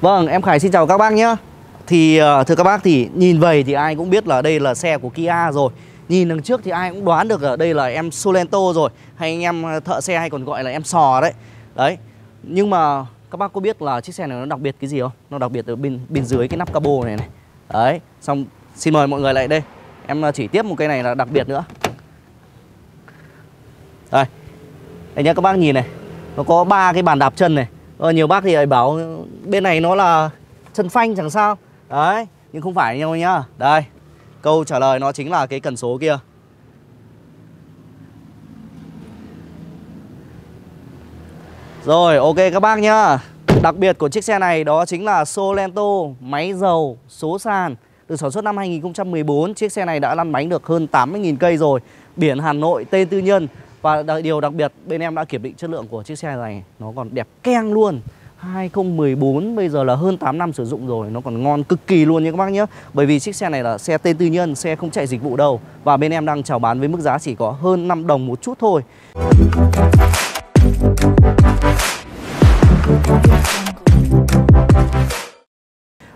Vâng, em Khải xin chào các bác nhé Thì ờ, thưa các bác thì nhìn về thì ai cũng biết là đây là xe của Kia rồi. Nhìn đằng trước thì ai cũng đoán được ở đây là em Solento rồi Hay anh em ờ, thợ xe hay còn gọi là em sò đấy. Đấy Nhưng mà các bác có biết là chiếc xe này nó đặc biệt cái gì không? Nó đặc biệt ở bên bên dưới cái nắp cabo này này. Đấy Xong xin mời mọi người lại đây. Em ờ, chỉ tiếp một cái này là đặc biệt nữa. Đây. Đây nhá các bác nhìn này. Nó có ba cái bàn đạp chân này rồi Nhiều bác thì bảo bên này nó là chân phanh chẳng sao. Đấy, Nhưng không phải nhau nhá. Đây, Câu trả lời nó chính là cái cần số kia. Rồi, ok các bác nhá. Đặc biệt của chiếc xe này đó chính là Solento, Máy dầu, số sàn. Được sản xuất năm 2014 Chiếc xe này đã lăn bánh được hơn 80.000 cây rồi. Biển Hà Nội tên tư nhân và điều đặc biệt, bên em đã kiểm định chất lượng của chiếc xe này, Nó còn đẹp keng luôn. 2014 bây giờ là hơn 8 năm sử dụng rồi, Nó còn ngon cực kỳ luôn nha các bác nhé. Bởi vì chiếc xe này là xe tên tư nhân, Xe không chạy dịch vụ đâu. Và bên em đang chào bán với mức giá chỉ có hơn 5 đồng một chút thôi.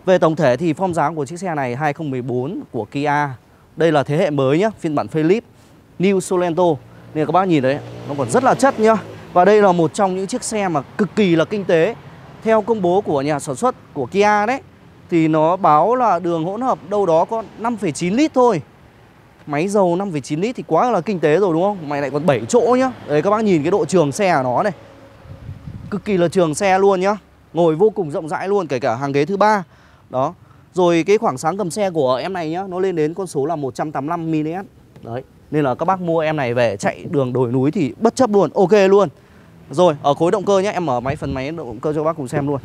Về tổng thể thì form dáng của chiếc xe này 2014 của Kia. Đây là thế hệ mới nhé, Phiên bản Philip New Solento nên các bác nhìn đấy Nó còn rất là chất nhá. Và đây là một trong những chiếc xe mà cực kỳ là kinh tế. Theo công bố của nhà sản xuất của Kia đấy Thì nó báo là đường hỗn hợp đâu đó có 5,9 lít thôi. Máy dầu 5,9 lít thì quá là kinh tế rồi đúng không? Mày lại còn 7 chỗ nhá. Đấy các bác nhìn cái độ trường xe của nó này. Cực kỳ là trường xe luôn nhá. Ngồi vô cùng rộng rãi luôn kể cả hàng ghế thứ ba. Đó. Rồi cái khoảng sáng cầm xe của em này nhá Nó lên đến con số là 185mm Đấy Nên là các bác mua em này về chạy đường đồi núi thì bất chấp luôn Ok luôn rồi, ở khối động cơ nhé, em mở máy phần máy động cơ cho bác cùng xem luôn.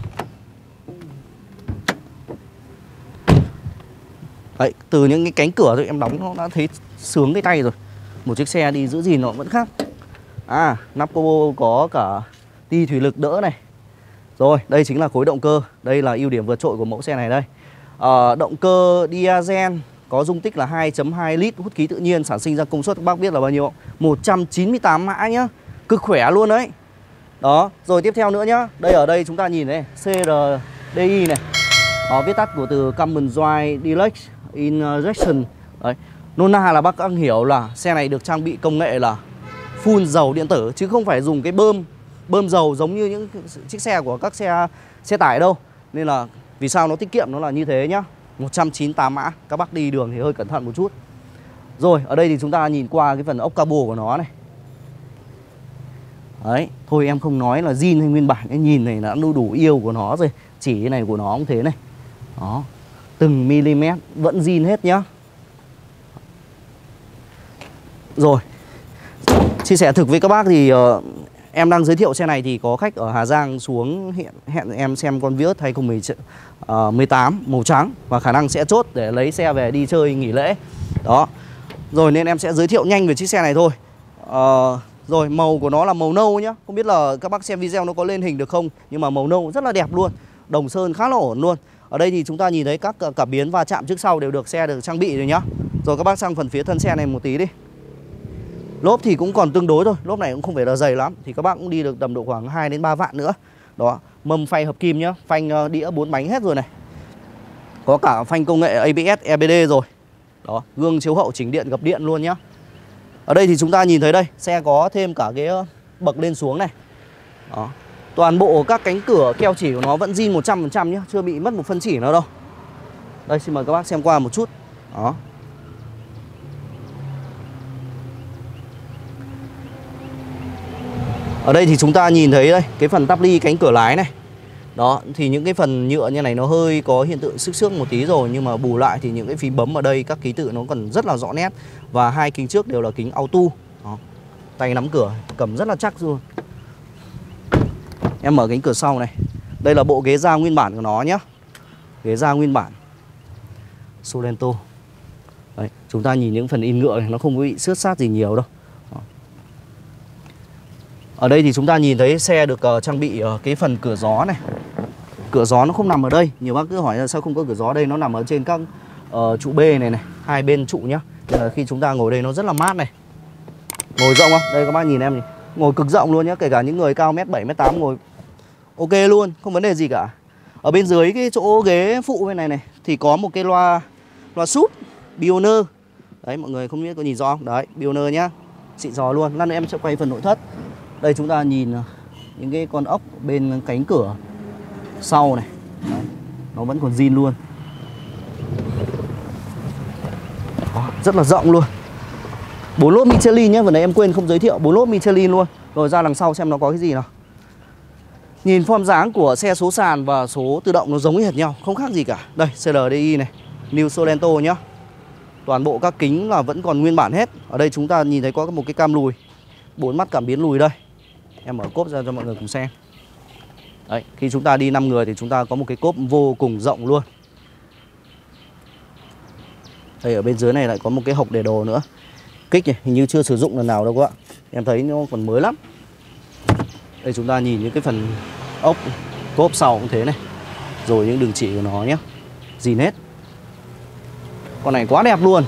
Đấy, từ những cái cánh cửa thôi em đóng nó đã thấy sướng cái tay rồi. Một chiếc xe đi giữ gìn nó vẫn khác. À, nắp combo có cả ti thủy lực đỡ này. Rồi, đây chính là khối động cơ. Đây là ưu điểm vượt trội của mẫu xe này đây. À, động cơ diesel có dung tích là 2.2 lít hút khí tự nhiên sản sinh ra công suất. Các bác biết là bao nhiêu không? 198 mã nhá. Cực khỏe luôn đấy. Đó, rồi tiếp theo nữa nhá. Đây ở đây chúng ta nhìn này CRDI này. Đó, viết tắt của từ Common Drive Deluxe Injection. Đấy, nôm na là bác đang hiểu là xe này được trang bị công nghệ là phun dầu điện tử Chứ không phải dùng cái bơm bơm dầu giống như những chiếc xe của các xe xe tải đâu. Nên là vì sao nó tiết kiệm nó là như thế nhá. 198 mã. Các bác đi đường thì hơi cẩn thận một chút. Rồi, ở đây thì chúng ta nhìn qua cái phần ốc cabo của nó này. Đấy, thôi em không nói là zin hay nguyên bản cái nhìn này đã đủ đủ yêu của nó rồi. Chỉ cái này của nó cũng thế này. Đó, từng mm vẫn zin hết nhá. Rồi Chia sẻ thực với các bác thì uh, Em đang giới thiệu xe này thì có khách ở Hà Giang xuống hẹn, hẹn em xem con Vios 2018 ờ, màu trắng Và khả năng sẽ chốt để lấy xe về đi chơi nghỉ lễ. Đó. Rồi nên em sẽ giới thiệu nhanh về chiếc xe này thôi. Uh, rồi màu của nó là màu nâu nhá. Không biết là các bác xem video nó có lên hình được không Nhưng mà màu nâu rất là đẹp luôn. Đồng sơn khá là ổn luôn. Ở đây thì chúng ta nhìn thấy các cảm biến và chạm trước sau đều được xe được trang bị rồi nhá. Rồi các bác sang phần phía thân xe này một tí đi. Lốp thì cũng còn tương đối thôi, Lốp này cũng không phải là dày lắm. Thì các bác cũng đi được tầm độ khoảng 2 đến 3 vạn nữa. Đó, Mâm phay hợp kim nhá, Phanh ờ, đĩa 4 bánh hết rồi này. Có cả phanh công nghệ ABS EBD rồi. Đó, Gương chiếu hậu chỉnh điện, gập điện luôn nhá. Ở đây thì chúng ta nhìn thấy đây, Xe có thêm cả cái ờ, bậc lên xuống này. Đó, Toàn bộ các cánh cửa keo chỉ của nó vẫn zin 100% nhé Chưa bị mất một phân chỉ nào đâu. Đây, xin mời các bác xem qua một chút. Đó. Ở đây thì chúng ta nhìn thấy đây Cái phần tắp ly cánh cửa lái này. Đó thì những cái phần nhựa như này nó hơi có hiện tượng sức xước một tí rồi nhưng mà bù lại thì những cái phím bấm ở đây các ký tự nó còn rất là rõ nét. Và hai kính trước đều là kính auto. Đó. tay nắm cửa cầm rất là chắc luôn. Em mở cánh cửa sau này. Đây là bộ ghế da nguyên bản của nó nhé ghế da nguyên bản. Solento. Đấy, chúng ta nhìn những phần in ngựa này nó không có bị xước sát gì nhiều đâu ở đây thì chúng ta nhìn thấy xe được uh, trang bị uh, cái phần cửa gió này. Cửa gió nó không nằm ở đây. Nhiều bác cứ hỏi là sao không có cửa gió đây? Nó nằm ở trên các uh, trụ B này này Hai bên trụ nhá. Nên là khi chúng ta ngồi đây nó rất là mát này. Ngồi rộng không? Đây các bác nhìn em này. Ngồi cực rộng luôn nhá Kể cả những người cao mét 7 mét 8 ngồi. Ok luôn Không vấn đề gì cả. Ở bên dưới cái chỗ ghế phụ bên này này Thì có một cái loa Loa súp bioner Đấy mọi người không biết có nhìn rõ không? Đấy bioner nhá. Xịn giò luôn. Lát nữa em sẽ quay phần nội thất. Đây chúng ta nhìn à, những cái con ốc bên cánh cửa Sau này. Đấy. Nó vẫn còn zin luôn. Đó, Rất là rộng luôn. Bốn lốp Michelin nhé Vừa nãy em quên không giới thiệu. Bốn lốp Michelin luôn. Rồi ra đằng sau xem nó có cái gì nào. Nhìn form dáng của xe số sàn và số tự động nó giống hệt nhau Không khác gì cả. Đây CLDI này New Sorento nhá. Toàn bộ các kính là vẫn còn nguyên bản hết. Ở đây chúng ta nhìn thấy có một cái cam lùi. Bốn mắt cảm biến lùi đây. Em mở cốp ra cho mọi người cùng xem. Đấy, khi chúng ta đi 5 người thì chúng ta có một cái cốp vô cùng rộng luôn. Đây ở bên dưới này lại có một cái hộc để đồ nữa. Kích này, hình như chưa sử dụng lần nào đâu các bạn. Em thấy nó còn mới lắm. Đây chúng ta nhìn những cái phần ốc Cốp sau cũng thế này. Rồi những đường chỉ của nó nhé Gì hết. Con này quá đẹp luôn.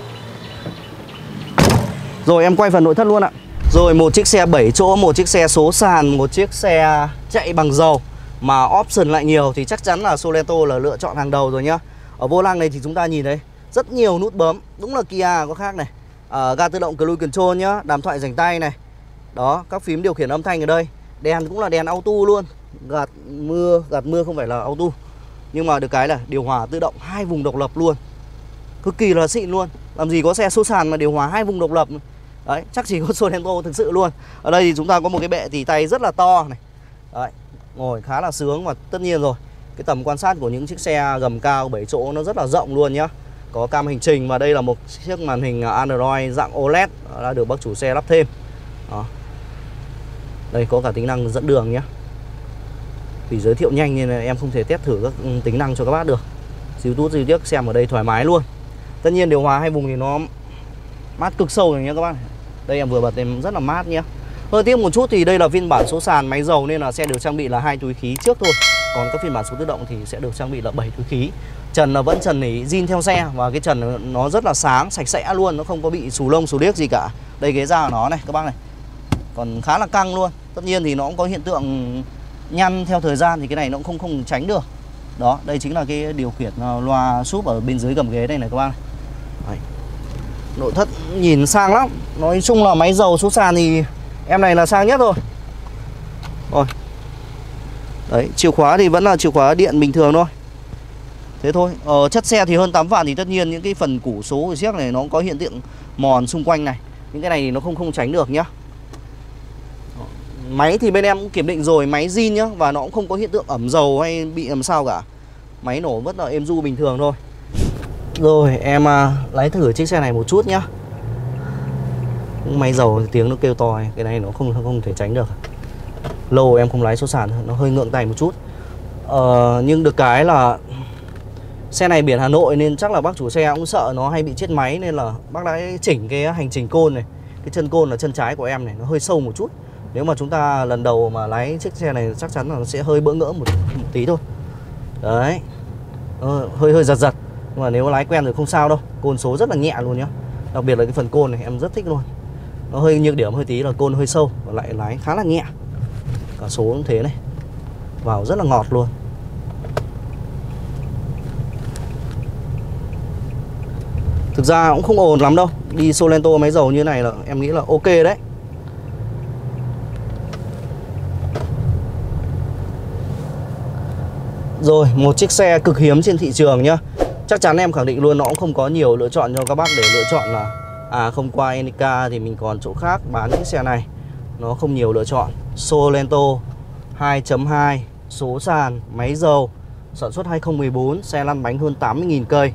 Rồi em quay phần nội thất luôn ạ rồi một chiếc xe 7 chỗ Một chiếc xe số sàn Một chiếc xe chạy bằng dầu. Mà option lại nhiều Thì chắc chắn là Soleto là lựa chọn hàng đầu rồi nhá. Ở vô lăng này thì chúng ta nhìn thấy Rất nhiều nút bấm. Đúng là Kia có khác này. À, Ga tự động cruise control nhá Đàm thoại rảnh tay này. Đó các phím điều khiển âm thanh ở đây. Đèn cũng là đèn auto luôn. Gạt mưa Gạt mưa không phải là auto. Nhưng mà được cái là điều hòa tự động hai vùng độc lập luôn. Cực kỳ là xịn luôn. Làm gì có xe số sàn mà điều hòa hai vùng độc lập? Đấy, chắc chỉ có Sorento thực sự luôn. Ở đây thì chúng ta có một cái bệ tỉ tay rất là to này. Đấy, Ngồi khá là sướng và tất nhiên rồi. Cái tầm quan sát của những chiếc xe gầm cao 7 chỗ nó rất là rộng luôn nhá. Có cam hành trình và đây là một chiếc màn hình à, Android dạng OLED đã được bác chủ xe lắp thêm. Đó. đây có cả tính năng dẫn đường nhé vì giới thiệu nhanh nên em không thể test thử các ừ, tính năng cho các bác được. YouTube tiếc, xem ở đây thoải mái luôn. Tất nhiên điều hòa hai vùng thì nó mát cực sâu rồi nhé các bác đây em vừa bật em rất là mát nhé hơi tiếc một chút thì đây là phiên bản số sàn máy dầu nên là xe được trang bị là hai túi khí trước thôi. Còn các phiên bản số tự động thì sẽ được trang bị là 7 túi khí. Trần là vẫn trần nỉ zin theo xe và cái trần nó rất là sáng, sạch sẽ luôn, nó không có bị xù lông xù điếc gì cả. Đây ghế da của nó này, các bác này. Còn khá là căng luôn. Tất nhiên thì nó cũng có hiện tượng nhăn theo thời gian thì cái này nó cũng không không tránh được. Đó, đây chính là cái điều khiển à, loa súp ở bên dưới gầm ghế đây này các bác này nội thất nhìn sang lắm. Nói chung là máy dầu số sàn thì em này là sang nhất rồi rồi. Đấy chìa khóa thì vẫn là chìa khóa điện bình thường thôi. Thế thôi. Ờ, Chất xe thì hơn 8 vạn thì tất nhiên những cái phần củ số của chiếc này nó có hiện tượng mòn xung quanh này. Những cái này thì nó không không tránh được nhá. Máy thì bên em cũng kiểm định rồi Máy zin nhá Và nó cũng không có hiện tượng ẩm dầu hay bị làm sao cả. Máy nổ vẫn là êm du bình thường thôi. Rồi em à, lái thử chiếc xe này một chút nhá. Máy dầu tiếng nó kêu to Cái này nó không không thể tránh được. Lâu em không lái số sàn Nó hơi ngượng tay một chút. Ờ, Nhưng được cái là Xe này biển Hà Nội nên chắc là bác chủ xe cũng sợ nó hay bị chết máy Nên là bác đã chỉnh cái hành trình côn này. Cái chân côn là chân trái của em này Nó hơi sâu một chút. Nếu mà chúng ta lần đầu mà lái chiếc xe này chắc chắn là nó sẽ hơi bỡ ngỡ một, một tí thôi. Đấy. Ờ, Hơi hơi giật giật. Nhưng mà nếu lái quen rồi không sao đâu, Côn số rất là nhẹ luôn nhá. Đặc biệt là cái phần côn này, em rất thích luôn. Nó hơi nhược điểm hơi tí là côn hơi sâu, Và lại lái khá là nhẹ. Cả số cũng thế này. Vào rất là ngọt luôn. Thực ra cũng không ồn lắm đâu. Đi Solento máy dầu như này là em nghĩ là ok đấy. Rồi, một chiếc xe cực hiếm trên thị trường nhá. Chắc chắn em khẳng định luôn nó cũng không có nhiều lựa chọn cho các bác để lựa chọn là À không qua Enica thì mình còn chỗ khác bán những xe này. Nó không nhiều lựa chọn. Solento 2.2 Số sàn, máy dầu Sản xuất 2014 Xe lăn bánh hơn 80.000 cây.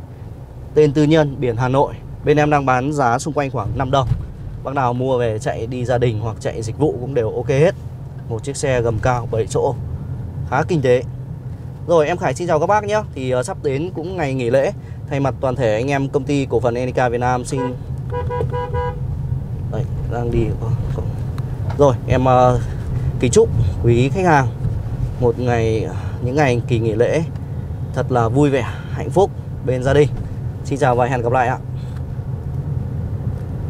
Tên tư nhân biển Hà Nội. Bên em đang bán giá xung quanh khoảng 5 đồng. Bác nào mua về chạy đi gia đình hoặc chạy dịch vụ cũng đều ok hết. Một chiếc xe gầm cao 7 chỗ. Khá kinh tế. Rồi em Khải xin chào các bác nhé. Thì uh, sắp đến cũng ngày nghỉ lễ. Thay mặt toàn thể anh em công ty cổ phần Enica Việt Nam xin Đây, đang đi ờ, Rồi em uh, kính chúc quý khách hàng Một ngày, những ngày kỳ nghỉ lễ Thật là vui vẻ, hạnh phúc bên gia đình. Xin chào và hẹn gặp lại ạ.